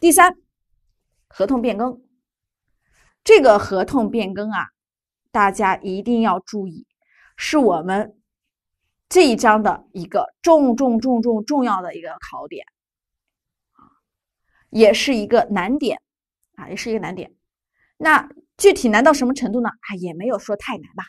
第三，合同变更，这个合同变更啊，大家一定要注意，是我们这一章的一个重重重重重要的一个考点也是一个难点啊，也是一个难点。那具体难到什么程度呢？啊，也没有说太难吧，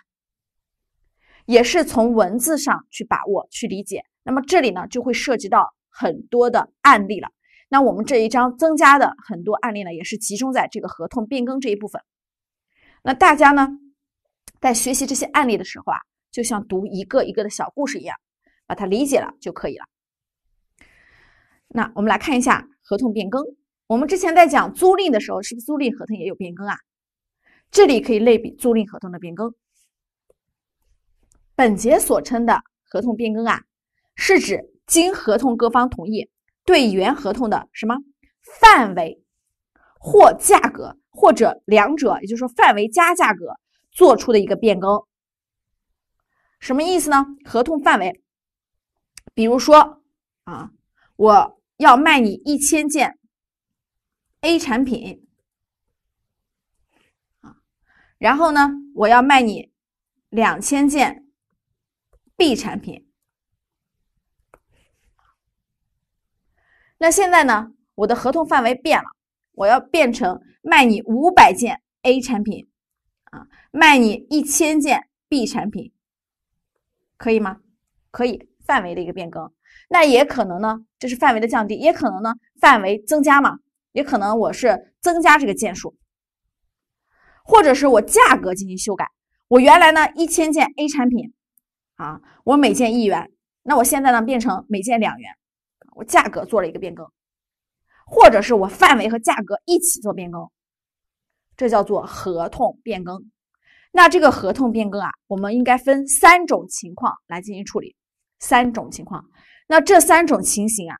也是从文字上去把握、去理解。那么这里呢，就会涉及到很多的案例了。那我们这一章增加的很多案例呢，也是集中在这个合同变更这一部分。那大家呢，在学习这些案例的时候啊，就像读一个一个的小故事一样，把它理解了就可以了。那我们来看一下合同变更。我们之前在讲租赁的时候，是不是租赁合同也有变更啊？这里可以类比租赁合同的变更。本节所称的合同变更啊，是指经合同各方同意。对原合同的什么范围或价格，或者两者，也就是说范围加价格做出的一个变更，什么意思呢？合同范围，比如说啊，我要卖你一千件 A 产品啊，然后呢，我要卖你两千件 B 产品。那现在呢？我的合同范围变了，我要变成卖你五百件 A 产品，啊，卖你一千件 B 产品，可以吗？可以，范围的一个变更。那也可能呢，这是范围的降低，也可能呢，范围增加嘛，也可能我是增加这个件数，或者是我价格进行修改。我原来呢一千件 A 产品，啊，我每件一元，那我现在呢变成每件两元。我价格做了一个变更，或者是我范围和价格一起做变更，这叫做合同变更。那这个合同变更啊，我们应该分三种情况来进行处理。三种情况，那这三种情形啊，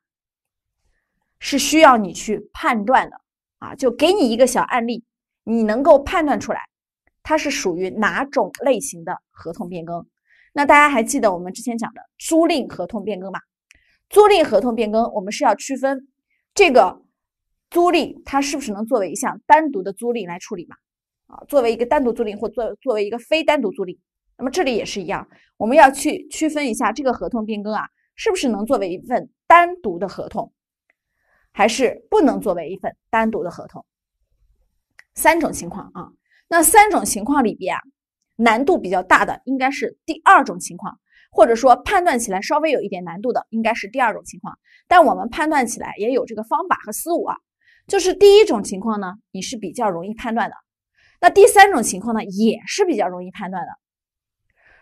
是需要你去判断的啊。就给你一个小案例，你能够判断出来它是属于哪种类型的合同变更。那大家还记得我们之前讲的租赁合同变更吗？租赁合同变更，我们是要区分这个租赁它是不是能作为一项单独的租赁来处理嘛？啊，作为一个单独租赁或作作为一个非单独租赁，那么这里也是一样，我们要去区分一下这个合同变更啊，是不是能作为一份单独的合同，还是不能作为一份单独的合同？三种情况啊，那三种情况里边啊，难度比较大的应该是第二种情况。或者说判断起来稍微有一点难度的，应该是第二种情况。但我们判断起来也有这个方法和思路啊。就是第一种情况呢，你是比较容易判断的。那第三种情况呢，也是比较容易判断的。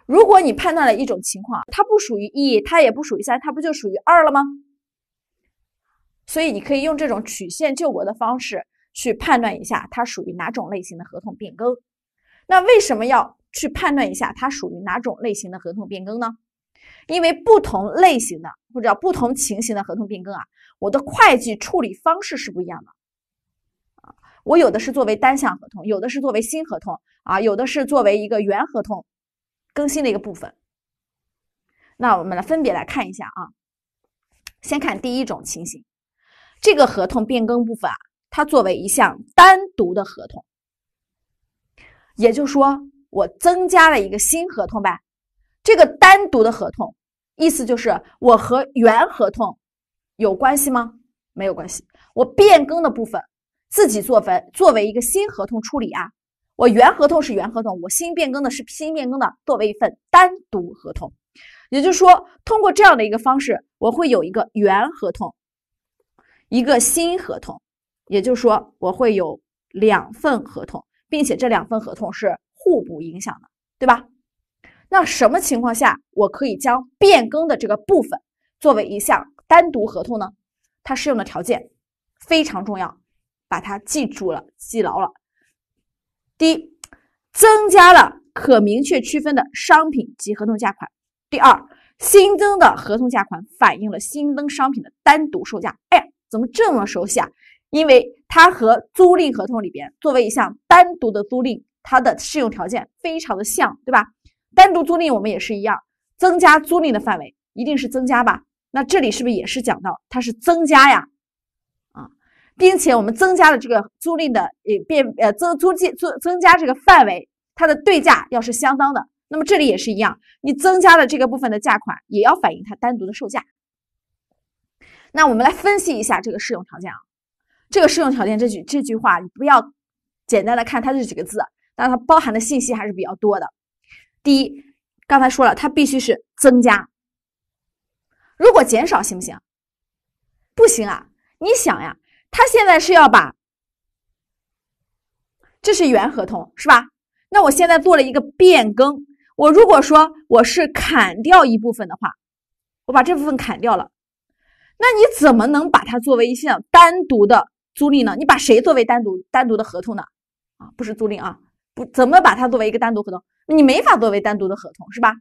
如果你判断了一种情况，它不属于一，它也不属于三，它不就属于二了吗？所以你可以用这种曲线救国的方式去判断一下它属于哪种类型的合同变更。那为什么要？去判断一下它属于哪种类型的合同变更呢？因为不同类型的或者不同情形的合同变更啊，我的会计处理方式是不一样的啊。我有的是作为单项合同，有的是作为新合同啊，有的是作为一个原合同更新的一个部分。那我们来分别来看一下啊。先看第一种情形，这个合同变更部分啊，它作为一项单独的合同，也就是说。我增加了一个新合同呗，这个单独的合同，意思就是我和原合同有关系吗？没有关系。我变更的部分自己作分作为一个新合同处理啊。我原合同是原合同，我新变更的是新变更的，作为一份单独合同。也就是说，通过这样的一个方式，我会有一个原合同，一个新合同。也就是说，我会有两份合同，并且这两份合同是。互不影响的，对吧？那什么情况下我可以将变更的这个部分作为一项单独合同呢？它适用的条件非常重要，把它记住了，记牢了。第一，增加了可明确区分的商品及合同价款；第二，新增的合同价款反映了新增商品的单独售价。哎呀，怎么这么熟悉啊？因为它和租赁合同里边作为一项单独的租赁。它的适用条件非常的像，对吧？单独租赁我们也是一样，增加租赁的范围一定是增加吧？那这里是不是也是讲到它是增加呀？啊，并且我们增加了这个租赁的也变呃增租金租增加这个范围，它的对价要是相当的。那么这里也是一样，你增加了这个部分的价款，也要反映它单独的售价。那我们来分析一下这个适用条件啊，这个适用条件这句这句话，你不要简单的看它这几个字，但它包含的信息还是比较多的。第一，刚才说了，它必须是增加，如果减少行不行？不行啊！你想呀，他现在是要把，这是原合同是吧？那我现在做了一个变更，我如果说我是砍掉一部分的话，我把这部分砍掉了，那你怎么能把它作为一项单独的租赁呢？你把谁作为单独单独的合同呢？啊，不是租赁啊，不怎么把它作为一个单独合同？你没法作为单独的合同是吧？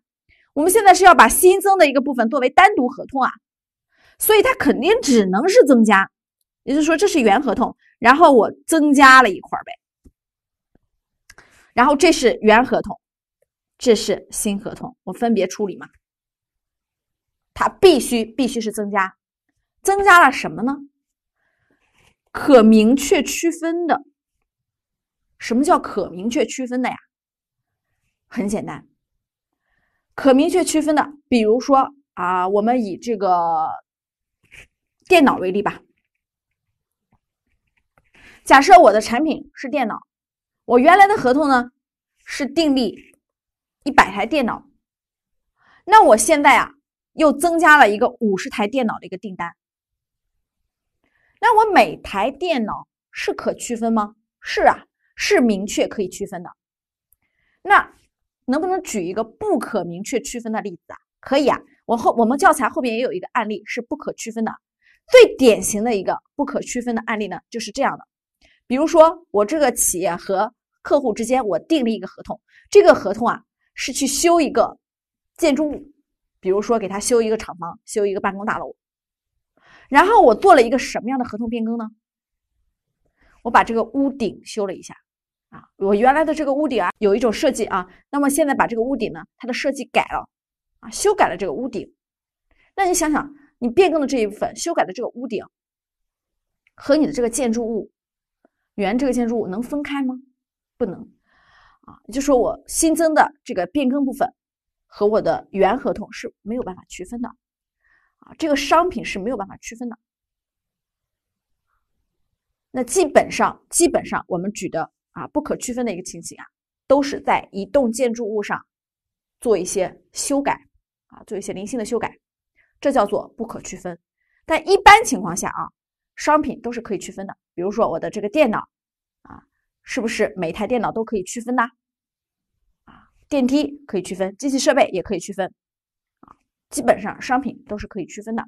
我们现在是要把新增的一个部分作为单独合同啊。所以它肯定只能是增加，也就是说这是原合同，然后我增加了一块呗，然后这是原合同，这是新合同，我分别处理嘛。它必须必须是增加，增加了什么呢？可明确区分的。什么叫可明确区分的呀？很简单，可明确区分的，比如说啊，我们以这个。电脑为例吧，假设我的产品是电脑，我原来的合同呢是订立一百台电脑，那我现在啊又增加了一个五十台电脑的一个订单，那我每台电脑是可区分吗？是啊，是明确可以区分的。那能不能举一个不可明确区分的例子啊？可以啊，我后我们教材后边也有一个案例是不可区分的。最典型的一个不可区分的案例呢，就是这样的。比如说，我这个企业和客户之间，我订立一个合同，这个合同啊是去修一个建筑物，比如说给他修一个厂房、修一个办公大楼。然后我做了一个什么样的合同变更呢？我把这个屋顶修了一下我原来的这个屋顶啊有一种设计啊，那么现在把这个屋顶呢，它的设计改了啊，修改了这个屋顶。那你想想。你变更的这一部分修改的这个屋顶和你的这个建筑物原这个建筑物能分开吗？不能啊，就说我新增的这个变更部分和我的原合同是没有办法区分的啊，这个商品是没有办法区分的。那基本上基本上我们举的啊不可区分的一个情形啊，都是在一栋建筑物上做一些修改啊，做一些零星的修改。这叫做不可区分，但一般情况下啊，商品都是可以区分的。比如说我的这个电脑啊，是不是每台电脑都可以区分呢？啊，电梯可以区分，机器设备也可以区分，啊，基本上商品都是可以区分的。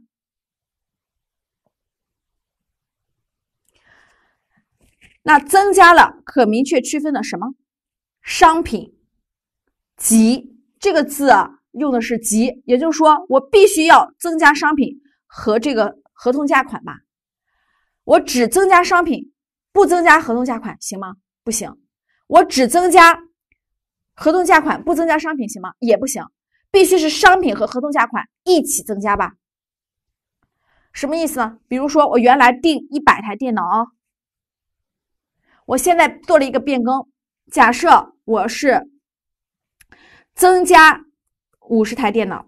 那增加了可明确区分的什么商品？及这个字啊。用的是及，也就是说，我必须要增加商品和这个合同价款吧？我只增加商品，不增加合同价款，行吗？不行。我只增加合同价款，不增加商品，行吗？也不行。必须是商品和合同价款一起增加吧？什么意思呢？比如说，我原来订一百台电脑啊，我现在做了一个变更，假设我是增加。五十台电脑，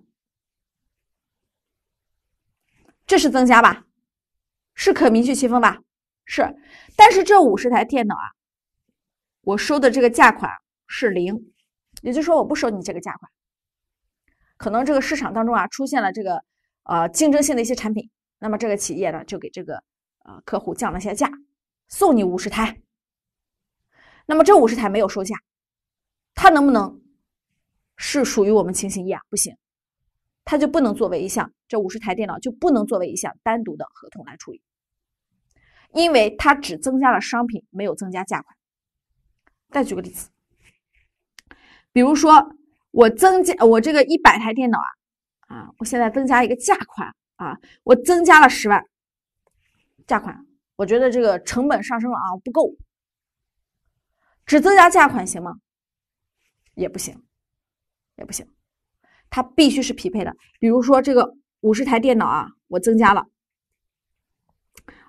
这是增加吧？是可明确区分吧？是，但是这五十台电脑啊，我收的这个价款是零，也就是说我不收你这个价款。可能这个市场当中啊出现了这个呃竞争性的一些产品，那么这个企业呢就给这个呃客户降了下价，送你五十台。那么这五十台没有收下，它能不能？是属于我们情形一啊，不行，它就不能作为一项，这五十台电脑就不能作为一项单独的合同来处理，因为它只增加了商品，没有增加价款。再举个例子，比如说我增加我这个一百台电脑啊，啊，我现在增加一个价款啊，我增加了十万价款，我觉得这个成本上升了啊，不够，只增加价款行吗？也不行。也不行，它必须是匹配的。比如说这个五十台电脑啊，我增加了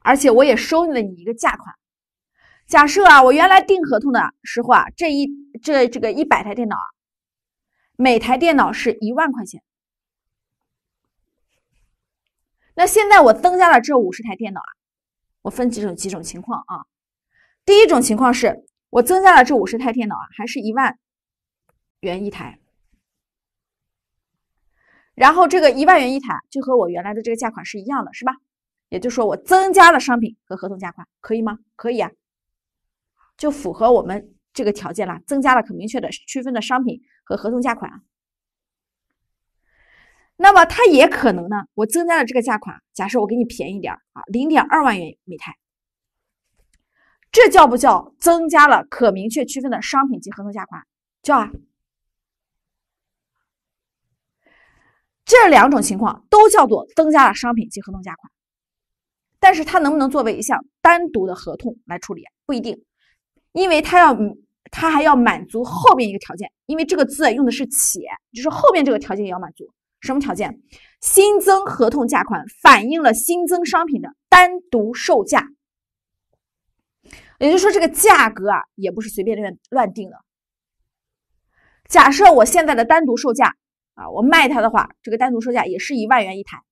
而且我也收了你一个价款。假设啊，我原来订合同的时候啊，这一这这个一百台电脑啊，每台电脑是一万块钱。那现在我增加了这五十台电脑啊，我分几种几种情况啊。第一种情况是我增加了这五十台电脑啊，还是一万元一台。然后这个一万元一台就和我原来的这个价款是一样的，是吧？也就是说我增加了商品和合同价款，可以吗？可以啊，就符合我们这个条件了，增加了可明确的区分的商品和合同价款啊。那么它也可能呢，我增加了这个价款，假设我给你便宜点啊，零点二万元每台，这叫不叫增加了可明确区分的商品及合同价款？叫啊。这两种情况都叫做增加了商品及合同价款，但是它能不能作为一项单独的合同来处理？不一定，因为它要，它还要满足后边一个条件，因为这个字用的是且，就是后边这个条件也要满足。什么条件？新增合同价款反映了新增商品的单独售价，也就是说这个价格啊也不是随便乱乱定的。假设我现在的单独售价。啊，我卖它的话，这个单独售价也是一万元一台。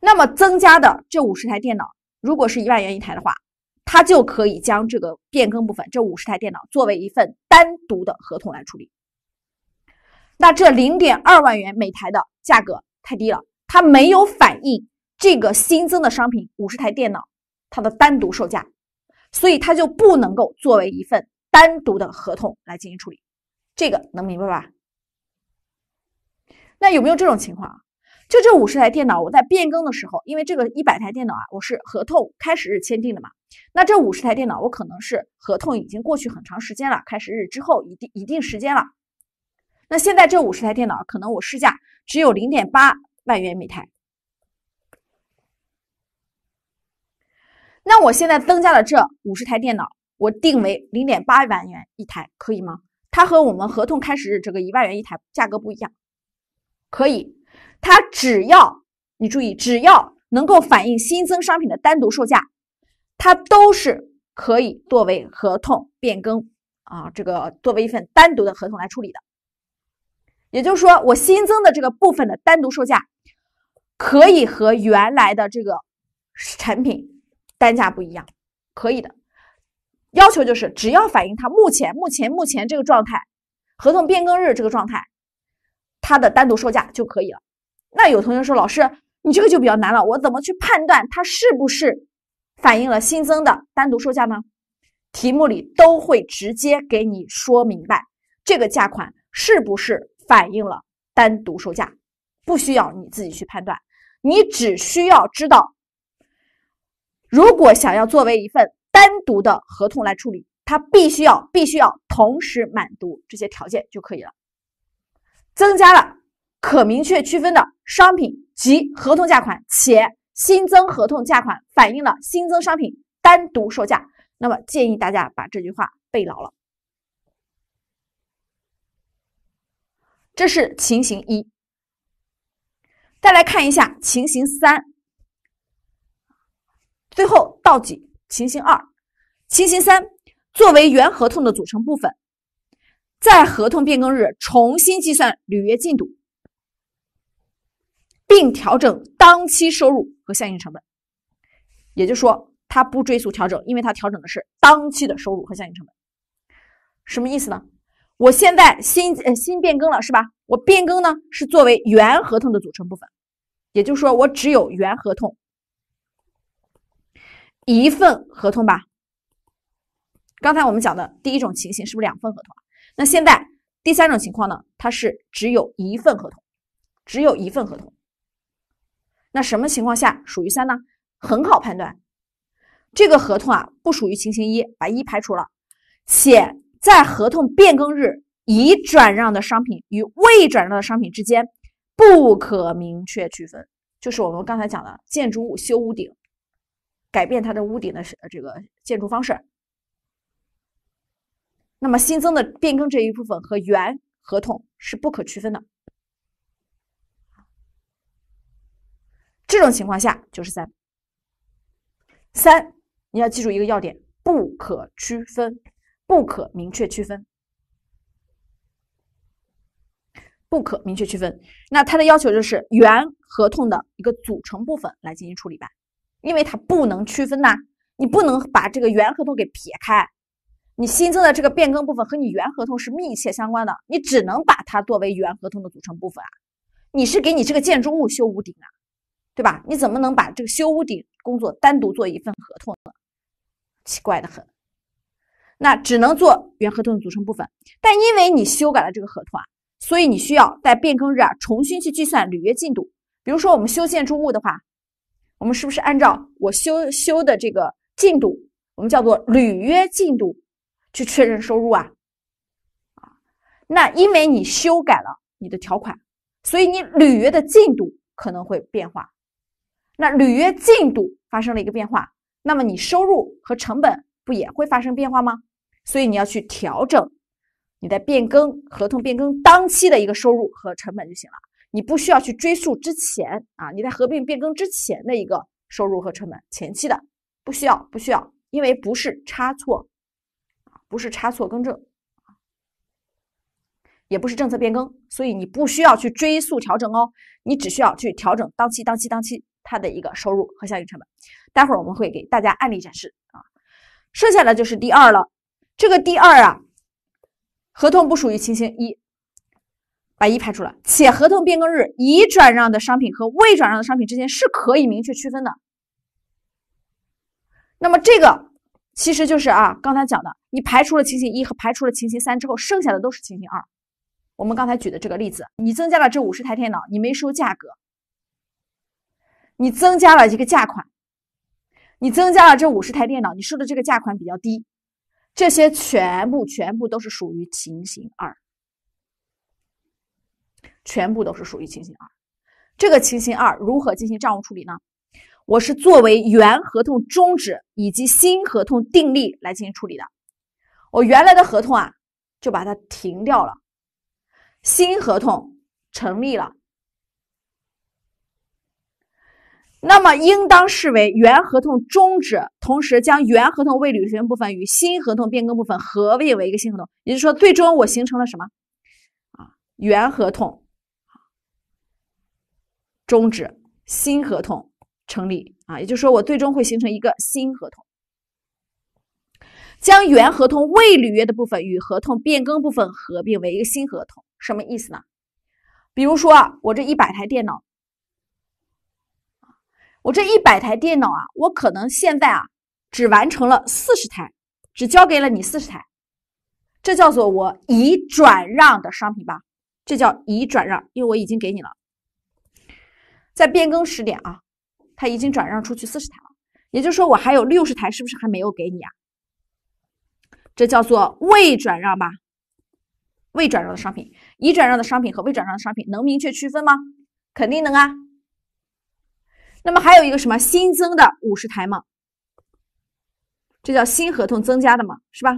那么增加的这五十台电脑，如果是一万元一台的话，它就可以将这个变更部分，这五十台电脑作为一份单独的合同来处理。那这零点二万元每台的价格太低了，它没有反映这个新增的商品五十台电脑它的单独售价，所以它就不能够作为一份单独的合同来进行处理。这个能明白吧？那有没有这种情况啊？就这五十台电脑，我在变更的时候，因为这个一百台电脑啊，我是合同开始日签订的嘛。那这五十台电脑，我可能是合同已经过去很长时间了，开始日之后一定一定时间了。那现在这五十台电脑，可能我市价只有零点八万元每台。那我现在增加了这五十台电脑，我定为零点八万元一台，可以吗？它和我们合同开始日这个一万元一台价格不一样，可以，它只要你注意，只要能够反映新增商品的单独售价，它都是可以作为合同变更啊，这个作为一份单独的合同来处理的。也就是说，我新增的这个部分的单独售价，可以和原来的这个产品单价不一样，可以的。要求就是，只要反映它目前、目前、目前这个状态，合同变更日这个状态，它的单独售价就可以了。那有同学说，老师，你这个就比较难了，我怎么去判断它是不是反映了新增的单独售价呢？题目里都会直接给你说明白，这个价款是不是反映了单独售价，不需要你自己去判断，你只需要知道，如果想要作为一份。单独的合同来处理，它必须要必须要同时满足这些条件就可以了。增加了可明确区分的商品及合同价款，且新增合同价款反映了新增商品单独售价，那么建议大家把这句话背牢了。这是情形一。再来看一下情形三，最后倒计。情形二，情形三，作为原合同的组成部分，在合同变更日重新计算履约进度，并调整当期收入和相应成本。也就是说，它不追溯调整，因为它调整的是当期的收入和相应成本。什么意思呢？我现在新呃新变更了是吧？我变更呢是作为原合同的组成部分，也就是说，我只有原合同。一份合同吧。刚才我们讲的第一种情形是不是两份合同？那现在第三种情况呢？它是只有一份合同，只有一份合同。那什么情况下属于三呢？很好判断，这个合同啊不属于情形一，把一排除了，且在合同变更日已转让的商品与未转让的商品之间不可明确区分，就是我们刚才讲的建筑物修屋顶。改变它的屋顶的这个建筑方式，那么新增的变更这一部分和原合同是不可区分的。这种情况下就是三。三，你要记住一个要点：不可区分，不可明确区分，不可明确区分。那它的要求就是原合同的一个组成部分来进行处理吧，因为它不能区分呐，你不能把这个原合同给撇开。你新增的这个变更部分和你原合同是密切相关的，你只能把它作为原合同的组成部分啊。你是给你这个建筑物修屋顶啊，对吧？你怎么能把这个修屋顶工作单独做一份合同呢？奇怪的很。那只能做原合同的组成部分，但因为你修改了这个合同啊，所以你需要在变更日啊重新去计算履约进度。比如说我们修建筑物的话，我们是不是按照我修修的这个进度，我们叫做履约进度？去确认收入啊，啊，那因为你修改了你的条款，所以你履约的进度可能会变化。那履约进度发生了一个变化，那么你收入和成本不也会发生变化吗？所以你要去调整你在变更合同变更当期的一个收入和成本就行了，你不需要去追溯之前啊，你在合并变更之前的一个收入和成本前期的不需要不需要，因为不是差错。不是差错更正，也不是政策变更，所以你不需要去追溯调整哦，你只需要去调整当期、当期、当期它的一个收入和相应成本。待会儿我们会给大家案例展示啊。剩下的就是第二了，这个第二啊，合同不属于情形一，把一排除了，且合同变更日已转让的商品和未转让的商品之间是可以明确区分的。那么这个。其实就是啊，刚才讲的，你排除了情形一和排除了情形三之后，剩下的都是情形二。我们刚才举的这个例子，你增加了这五十台电脑，你没收价格，你增加了一个价款，你增加了这五十台电脑，你收的这个价款比较低，这些全部全部都是属于情形二，全部都是属于情形二。这个情形二如何进行账务处理呢？我是作为原合同终止以及新合同订立来进行处理的。我原来的合同啊，就把它停掉了，新合同成立了。那么应当视为原合同终止，同时将原合同未履行部分与新合同变更部分合并为一个新合同。也就是说，最终我形成了什么？啊，原合同终止，新合同。成立啊，也就是说，我最终会形成一个新合同，将原合同未履约的部分与合同变更部分合并为一个新合同，什么意思呢？比如说啊，我这一百台电脑，我这一百台电脑啊，我可能现在啊只完成了四十台，只交给了你四十台，这叫做我已转让的商品吧？这叫已转让，因为我已经给你了，在变更时点啊。他已经转让出去四十台了，也就是说我还有六十台，是不是还没有给你啊？这叫做未转让吧？未转让的商品，已转让的商品和未转让的商品能明确区分吗？肯定能啊。那么还有一个什么新增的五十台吗？这叫新合同增加的嘛，是吧？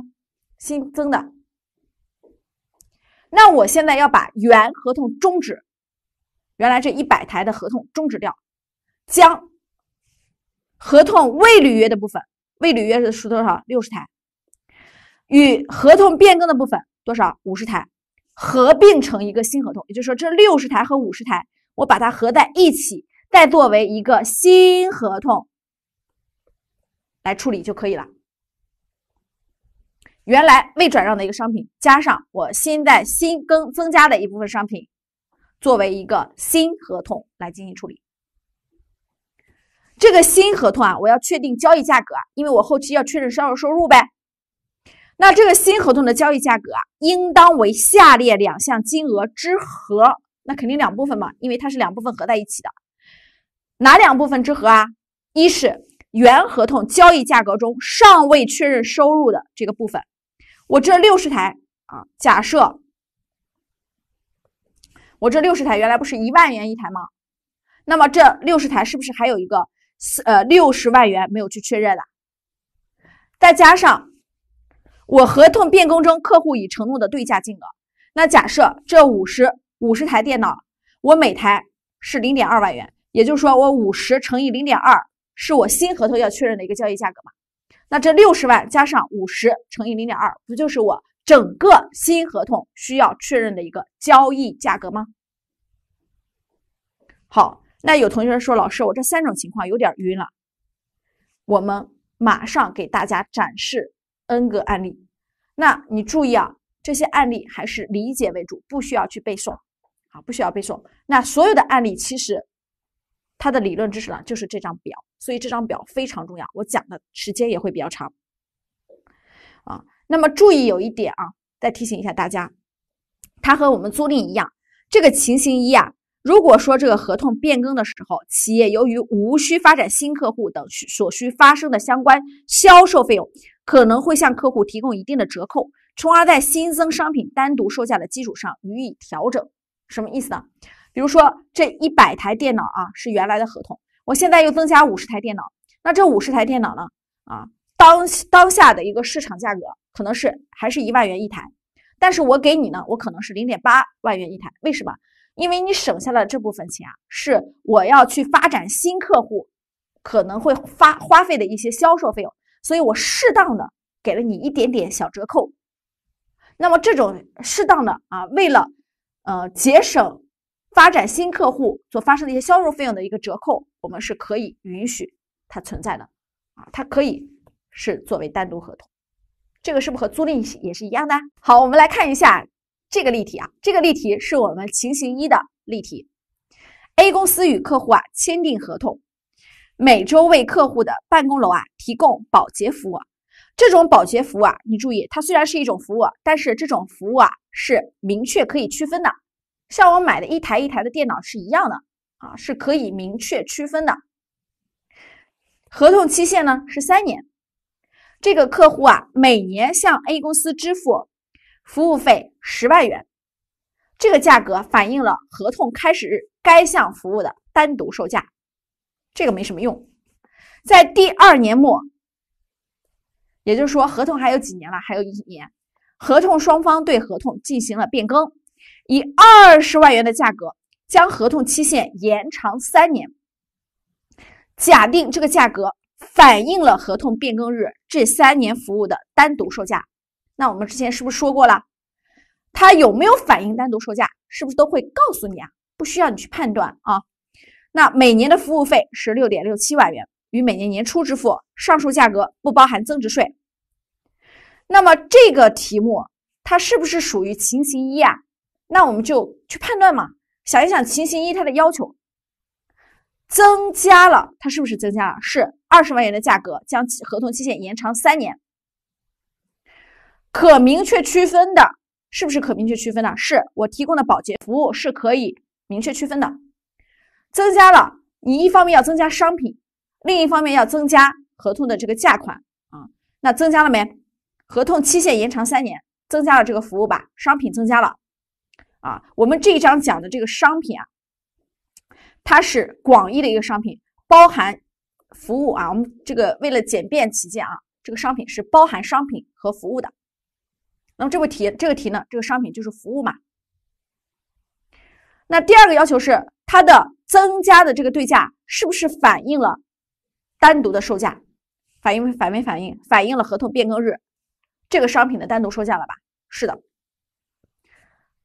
新增的。那我现在要把原合同终止，原来这一百台的合同终止掉，将。合同未履约的部分，未履约的是多少？六十台，与合同变更的部分多少？五十台，合并成一个新合同。也就是说，这六十台和五十台，我把它合在一起，再作为一个新合同来处理就可以了。原来未转让的一个商品，加上我现在新更增加的一部分商品，作为一个新合同来进行处理。这个新合同啊，我要确定交易价格啊，因为我后期要确认销售收入呗。那这个新合同的交易价格啊，应当为下列两项金额之和。那肯定两部分嘛，因为它是两部分合在一起的。哪两部分之和啊？一是原合同交易价格中尚未确认收入的这个部分。我这六十台啊，假设我这六十台原来不是一万元一台吗？那么这六十台是不是还有一个？四呃六十万元没有去确认了，再加上我合同变更中客户已承诺的对价金额，那假设这五十五十台电脑，我每台是零点二万元，也就是说我五十乘以零点二是我新合同要确认的一个交易价格嘛？那这六十万加上五十乘以零点二，不就是我整个新合同需要确认的一个交易价格吗？好，那有同学说，老师，我这三种情况有点晕了。我们马上给大家展示 N 个案例。那你注意啊，这些案例还是理解为主，不需要去背诵啊，不需要背诵。那所有的案例其实它的理论知识呢，就是这张表。所以这张表非常重要，我讲的时间也会比较长啊。那么注意有一点啊，再提醒一下大家，它和我们租赁一样，这个情形一啊，如果说这个合同变更的时候，企业由于无需发展新客户等需所需发生的相关销售费用，可能会向客户提供一定的折扣，从而在新增商品单独售价的基础上予以调整。什么意思呢？比如说这一百台电脑啊，是原来的合同。我现在又增加五十台电脑，那这五十台电脑呢？啊，当当下的一个市场价格可能是还是一万元一台，但是我给你呢，我可能是零点八万元一台。为什么？因为你省下的这部分钱啊，是我要去发展新客户可能会发花费的一些销售费用，所以我适当的给了你一点点小折扣。那么这种适当的啊，为了呃节省。发展新客户所发生的一些销售费用的一个折扣，我们是可以允许它存在的啊，它可以是作为单独合同，这个是不是和租赁也是一样的？好，我们来看一下这个例题啊，这个例题是我们情形一的例题，A 公司与客户啊签订合同，每周为客户的办公楼啊提供保洁服务，这种保洁服务啊，你注意，它虽然是一种服务，但是这种服务啊是明确可以区分的。像我买的一台一台的电脑是一样的啊，是可以明确区分的。合同期限呢是三年，这个客户啊每年向 A 公司支付服务费十万元，这个价格反映了合同开始日该项服务的单独售价，这个没什么用。在第二年末，也就是说合同还有几年了？还有一年，合同双方对合同进行了变更。以二十万元的价格将合同期限延长三年，假定这个价格反映了合同变更日这三年服务的单独售价。那我们之前是不是说过了？它有没有反映单独售价？是不是都会告诉你啊？不需要你去判断啊。那每年的服务费是六点六七万元，于每年年初支付，上述价格不包含增值税。那么这个题目它是不是属于情形一啊？那我们就去判断嘛，想一想情形一它的要求增加了，它是不是增加了？是二十万元的价格，将合同期限延长三年。可明确区分的，是不是可明确区分的？是我提供的保洁服务是可以明确区分的。增加了，你一方面要增加商品，另一方面要增加合同的这个价款啊。那增加了没？合同期限延长三年，增加了这个服务吧，商品增加了。啊，我们这一章讲的这个商品啊，它是广义的一个商品，包含服务啊。我们这个为了简便起见啊，这个商品是包含商品和服务的。那么这个题，这个题呢，这个商品就是服务嘛。那第二个要求是，它的增加的这个对价是不是反映了单独的售价？反映反没反映？反映了合同变更日这个商品的单独售价了吧？是的。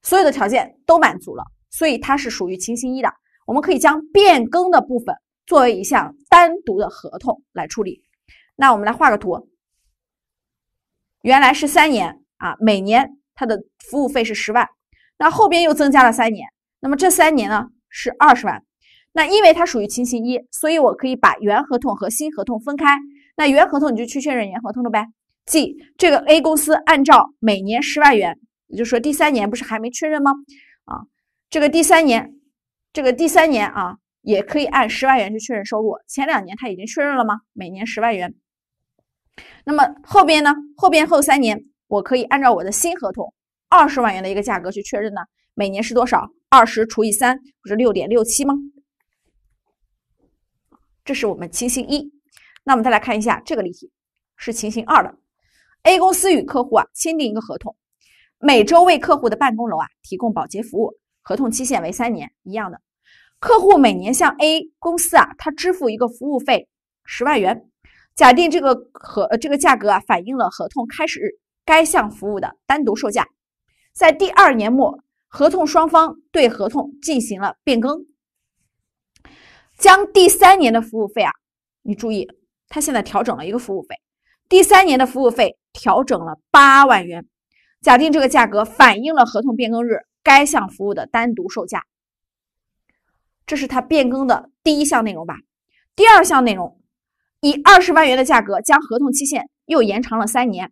所有的条件都满足了，所以它是属于情形一的。我们可以将变更的部分作为一项单独的合同来处理。那我们来画个图，原来是三年啊，每年它的服务费是十万，那后边又增加了三年，那么这三年呢是二十万。那因为它属于情形一，所以我可以把原合同和新合同分开。那原合同你就去确认原合同了呗。即这个 A 公司按照每年十万元。也就是说，第三年不是还没确认吗？啊，这个第三年，这个第三年啊，也可以按十万元去确认收入。前两年他已经确认了吗？每年十万元。那么后边呢？后边后三年，我可以按照我的新合同二十万元的一个价格去确认呢？每年是多少？二十除以三，不是六点六七吗？这是我们情形一。那我们再来看一下这个例题，是情形二的。A 公司与客户啊签订一个合同。每周为客户的办公楼啊提供保洁服务，合同期限为三年，一样的。客户每年向 A 公司啊，他支付一个服务费十万元。假定这个合这个价格啊反映了合同开始日该项服务的单独售价。在第二年末，合同双方对合同进行了变更，将第三年的服务费啊，你注意，他现在调整了一个服务费，第三年的服务费调整了八万元。假定这个价格反映了合同变更日该项服务的单独售价。这是他变更的第一项内容吧？第二项内容，以二十万元的价格将合同期限又延长了三年。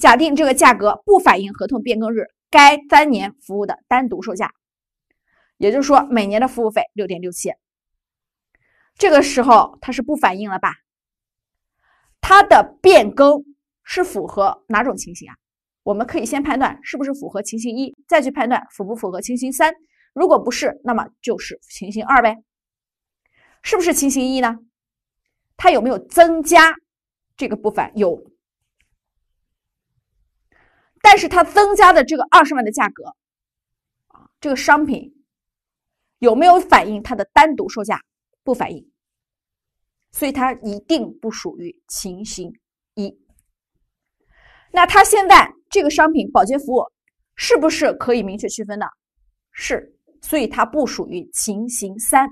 假定这个价格不反映合同变更日该三年服务的单独售价，也就是说每年的服务费六点六七。这个时候它是不反映了吧？它的变更是符合哪种情形啊？我们可以先判断是不是符合情形一，再去判断符不符合情形三。如果不是，那么就是情形二呗，是不是情形一呢？它有没有增加这个部分？有，但是它增加的这个二十万的价格啊，这个商品有没有反映它的单独售价？不反映，所以它一定不属于情形一。那它现在这个商品保洁服务是不是可以明确区分的？是。所以它不属于情形三，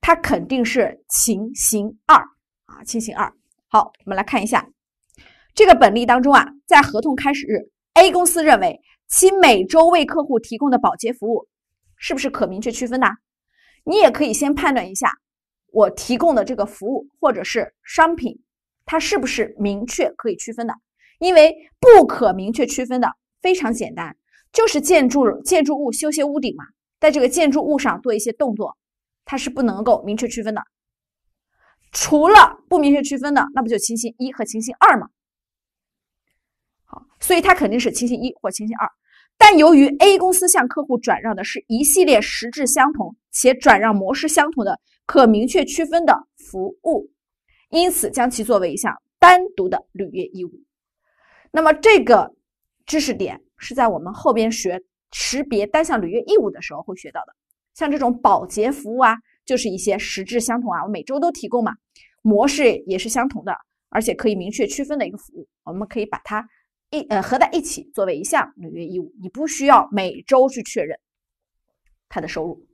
它肯定是情形二啊，情形二。好，我们来看一下这个本例当中啊，在合同开始日，A 公司认为其每周为客户提供的保洁服务是不是可明确区分的？你也可以先判断一下，我提供的这个服务或者是商品，它是不是明确可以区分的？因为不可明确区分的非常简单。就是建筑建筑物修些屋顶嘛，在这个建筑物上做一些动作，它是不能够明确区分的。除了不明确区分的，那不就情形一和情形二吗？所以它肯定是情形一或情形二。但由于 A 公司向客户转让的是一系列实质相同且转让模式相同的可明确区分的服务，因此将其作为一项单独的履约义务。那么这个知识点。是在我们后边学识别单项履约义务的时候会学到的，像这种保洁服务啊，就是一些实质相同啊，我每周都提供嘛，模式也是相同的，而且可以明确区分的一个服务，我们可以把它一呃合在一起作为一项履约义务，你不需要每周去确认他的收入。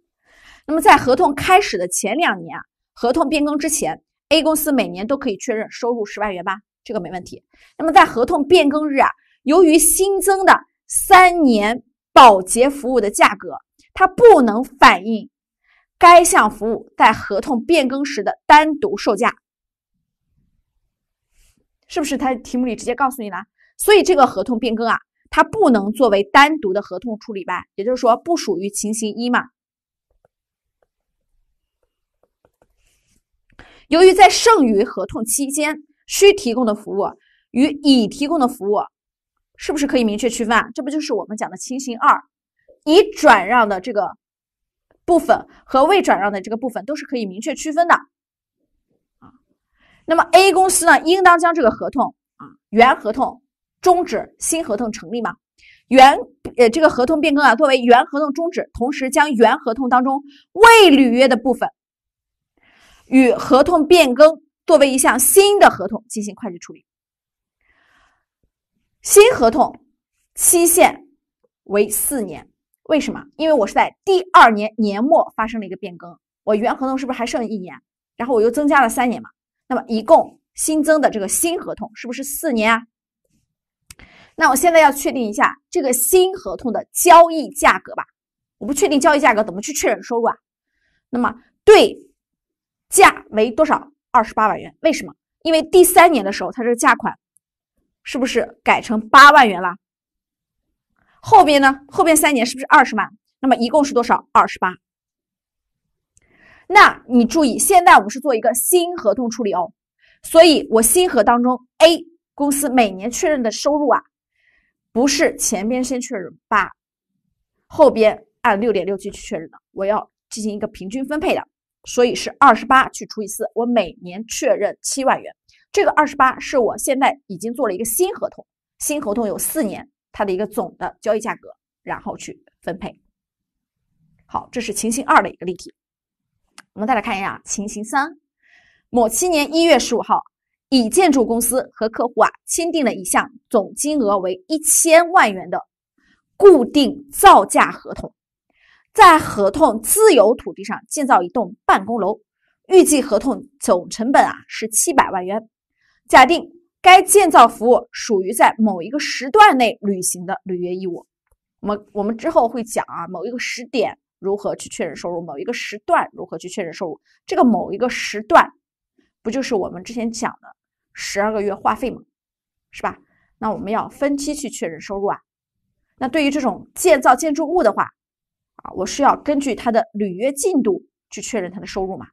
那么在合同开始的前两年啊，合同变更之前，A 公司每年都可以确认收入十万元吧，这个没问题。那么在合同变更日啊，由于新增的三年保洁服务的价格，它不能反映该项服务在合同变更时的单独售价，是不是？它题目里直接告诉你了，所以这个合同变更啊，它不能作为单独的合同处理吧？也就是说，不属于情形一嘛。由于在剩余合同期间需提供的服务与已提供的服务。是不是可以明确区分啊？这不就是我们讲的情形二，已转让的这个部分和未转让的这个部分都是可以明确区分的啊。那么 A 公司呢，应当将这个合同啊原合同终止，新合同成立吗？原呃这个合同变更啊，作为原合同终止，同时将原合同当中未履约的部分与合同变更作为一项新的合同进行会计处理。新合同期限为四年，为什么？因为我是在第二年年末发生了一个变更，我原合同是不是还剩一年？然后我又增加了三年嘛？那么一共新增的这个新合同是不是四年啊？那我现在要确定一下这个新合同的交易价格吧。我不确定交易价格，怎么去确认收入啊？那么对价为多少？二十八万元。为什么？因为第三年的时候，它这个价款。是不是改成八万元了？后边呢？后边三年是不是二十万？那么一共是多少？二十八。那你注意，现在我们是做一个新合同处理哦，所以我新合当中 A 公司每年确认的收入啊，不是前边先确认八，后边按六点六七去确认的，我要进行一个平均分配的，所以是二十八去除以四，我每年确认七万元。这个二十八是我现在已经做了一个新合同，新合同有四年，它的一个总的交易价格，然后去分配。好，这是情形二的一个例题。我们再来看一下情形三：某七年一月十五号，乙建筑公司和客户啊签订了一项总金额为一千万元的固定造价合同，在合同自有土地上建造一栋办公楼，预计合同总成本啊是七百万元。假定该建造服务属于在某一个时段内履行的履约义务。我们我们之后会讲啊，某一个时点如何去确认收入，某一个时段如何去确认收入。这个某一个时段，不就是我们之前讲的十二个月话费吗？是吧？那我们要分期去确认收入啊。那对于这种建造建筑物的话，啊，我是要根据它的履约进度去确认它的收入嘛？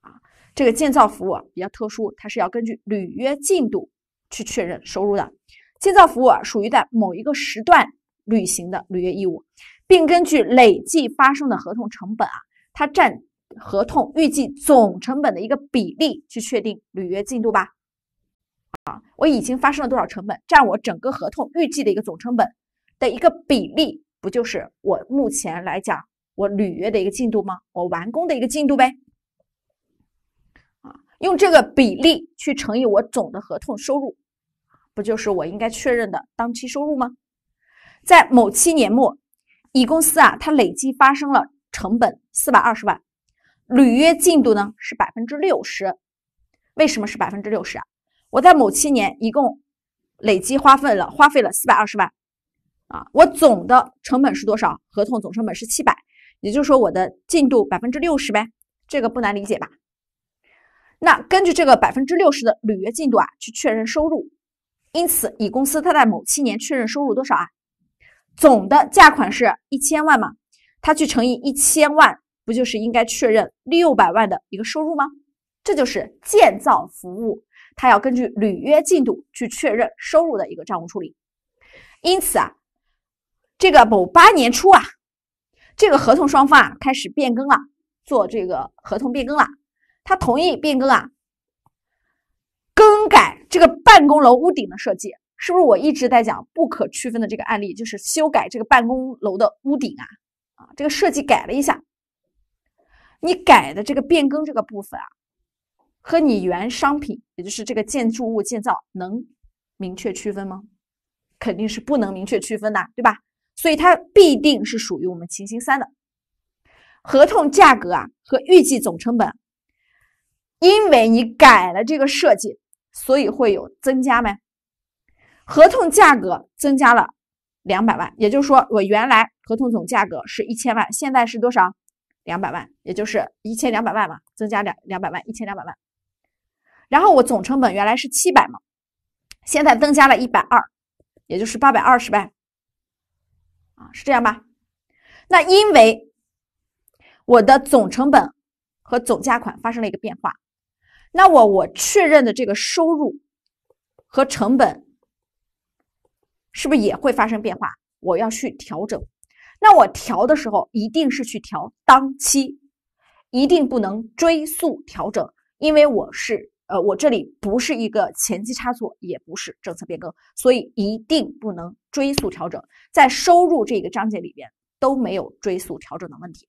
啊，这个建造服务比较特殊，它是要根据履约进度去确认收入的。建造服务啊，属于在某一个时段。履行的履约义务，并根据累计发生的合同成本啊，它占合同预计总成本的一个比例去确定履约进度吧。啊，我已经发生了多少成本，占我整个合同预计的一个总成本的一个比例，不就是我目前来讲我履约的一个进度吗？我完工的一个进度呗。啊，用这个比例去乘以我总的合同收入，不就是我应该确认的当期收入吗？在某期年末，乙公司啊，它累计发生了成本四百二十万，履约进度呢是百分之六十。为什么是百分之六十啊？我在某七年一共累计花费了花费了四百二十万啊，我总的成本是多少？合同总成本是七百，也就是说我的进度百分之六十呗，这个不难理解吧？那根据这个百分之六十的履约进度啊，去确认收入。因此，乙公司它在某七年确认收入多少啊？总的价款是一千万嘛，他去乘以一千万，不就是应该确认六百万的一个收入吗？这就是建造服务，他要根据履约进度去确认收入的一个账务处理。因此啊，这个某八年初啊，这个合同双方啊开始变更了，做这个合同变更了，他同意变更啊，更改这个办公楼屋顶的设计。是不是我一直在讲不可区分的这个案例，就是修改这个办公楼的屋顶啊？啊，这个设计改了一下，你改的这个变更这个部分啊，和你原商品，也就是这个建筑物建造能明确区分吗？肯定是不能明确区分的，对吧？所以它必定是属于我们情形三的合同价格啊和预计总成本，因为你改了这个设计，所以会有增加没？合同价格增加了两百万，也就是说，我原来合同总价格是一千万，现在是多少？两百万，也就是一千两百万嘛，增加两两百万，一千两百万。然后我总成本原来是七百嘛，现在增加了一百二，也就是八百二十万，啊，是这样吧？那因为我的总成本和总价款发生了一个变化，那我我确认的这个收入和成本。是不是也会发生变化？我要去调整，那我调的时候一定是去调当期，一定不能追溯调整，因为我是呃，我这里不是一个前期差错，也不是政策变更，所以一定不能追溯调整。在收入这个章节里边都没有追溯调整的问题。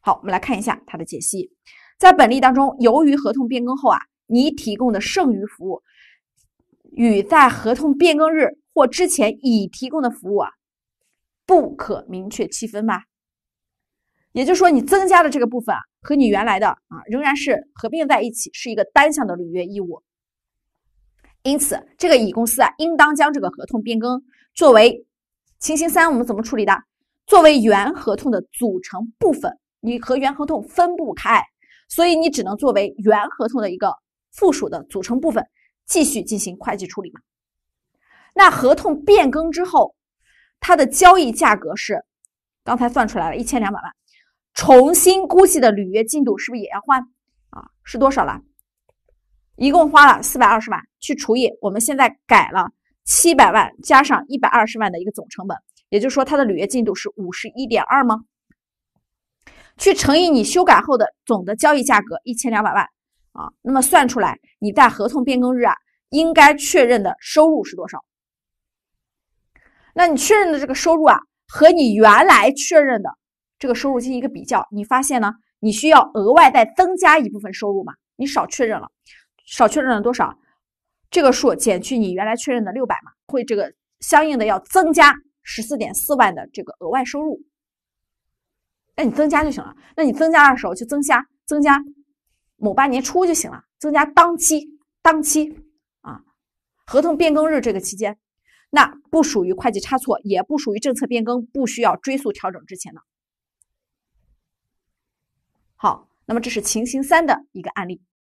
好，我们来看一下它的解析。在本例当中，由于合同变更后啊，你提供的剩余服务与在合同变更日或之前已提供的服务啊，不可明确区分吧？也就是说，你增加的这个部分啊，和你原来的啊，仍然是合并在一起，是一个单向的履约义务。因此，这个乙公司啊，应当将这个合同变更作为情形三，我们怎么处理的？作为原合同的组成部分，你和原合同分不开，所以你只能作为原合同的一个附属的组成部分，继续进行会计处理嘛？那合同变更之后，它的交易价格是刚才算出来了一千两百万，重新估计的履约进度是不是也要换啊？是多少了？一共花了四百二十万，去除以我们现在改了七百万加上一百二十万的一个总成本，也就是说它的履约进度是五十一点二吗？去乘以你修改后的总的交易价格一千两百万啊，那么算出来你在合同变更日啊应该确认的收入是多少？那你确认的这个收入啊，和你原来确认的这个收入进行一个比较，你发现呢，你需要额外再增加一部分收入嘛？你少确认了，少确认了多少？这个数减去你原来确认的六百嘛，会这个相应的要增加十四点四万的这个额外收入。那你增加就行了。那你增加的时候就增加增加某八年初就行了，增加当期当期啊，合同变更日这个期间，那不属于会计差错，也不属于政策变更，不需要追溯调整之前的。好，那么这是情形三的一个案例。